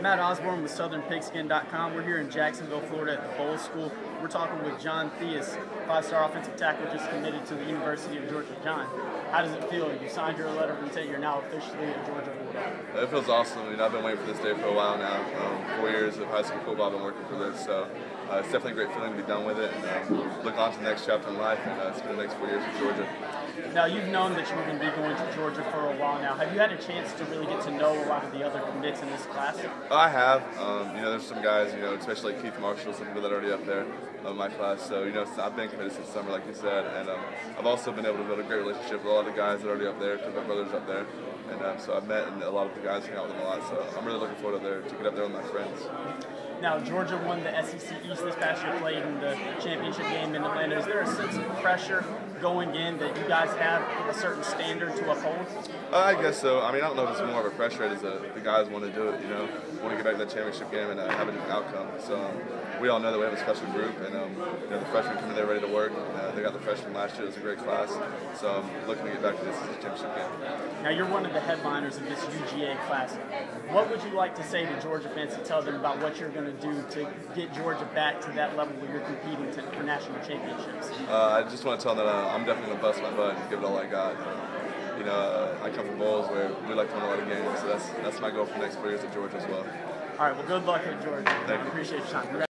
Matt Osborne with SouthernPigskin.com. We're here in Jacksonville, Florida at the Bolles School. We're talking with John Theus, five-star offensive tackle just committed to the University of Georgia. John, how does it feel? You signed your letter of intent. You're now officially a Georgia Bulldog. It feels awesome. I mean, I've been waiting for this day for a while now. Um, four years of high school football, I've been working for this. So uh, it's definitely a great feeling to be done with it and um, look on to the next chapter in life and uh, spend the next four years with Georgia. Now, you've known that you were going to be going to Georgia for a. Have you had a chance to really get to know a lot of the other commits in this class? I have. Um, you know, there's some guys, you know, especially like Keith Marshall, some people that are already up there in my class. So, you know, I've been committed since summer, like you said. And um, I've also been able to build a great relationship with a lot of the guys that are already up there because my brother's up there. And um, so I've met and a lot of the guys hang out with them a lot. So I'm really looking forward to, there, to get up there with my friends. Now, Georgia won the SEC East this past year, played in the championship game in Atlanta. Is there a sense of pressure going in that you guys have a certain standard to uphold? Uh, I guess so. I mean, I don't know if it's more of a pressure as a, the guys want to do it, you know, want to get back to that championship game and uh, have a different outcome. So um, we all know that we have a special group, and um, you know, the freshmen coming in there ready to work. Uh, they got the freshmen last year; it was a great class. So I'm um, looking to get back to this championship game. Now you're one of the headliners of this UGA class. What would you like to say to Georgia fans to tell them about what you're going to do to get Georgia back to that level where you're competing to, for national championships? Uh, I just want to tell them that uh, I'm definitely going to bust my butt and give it all I got. You know, uh, I come from Bolles where we like to win a lot of games, so that's that's my goal for the next four years at Georgia as well. All right, well, good luck at Georgia. Thank I you. appreciate your time.